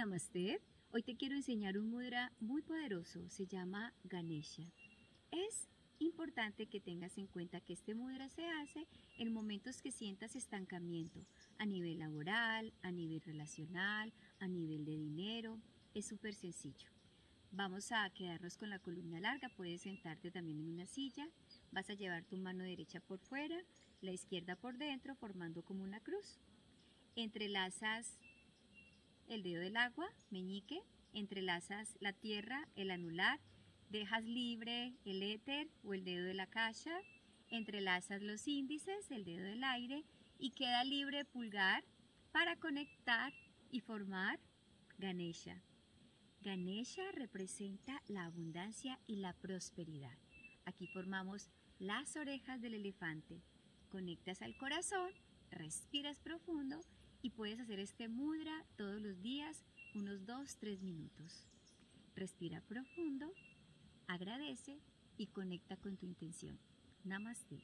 Namaste. Hoy te quiero enseñar un mudra muy poderoso. Se llama Ganesha. Es importante que tengas en cuenta que este mudra se hace en momentos que sientas estancamiento a nivel laboral, a nivel relacional, a nivel de dinero. Es súper sencillo. Vamos a quedarnos con la columna larga. Puedes sentarte también en una silla. Vas a llevar tu mano derecha por fuera, la izquierda por dentro, formando como una cruz. Entrelazas el dedo del agua, meñique, entrelazas la tierra, el anular, dejas libre el éter o el dedo de la caja, entrelazas los índices, el dedo del aire y queda libre pulgar para conectar y formar Ganesha. Ganesha representa la abundancia y la prosperidad. Aquí formamos las orejas del elefante. Conectas al corazón, respiras profundo y puedes hacer este mudra todos los días unos 2-3 minutos. Respira profundo, agradece y conecta con tu intención. Namaste.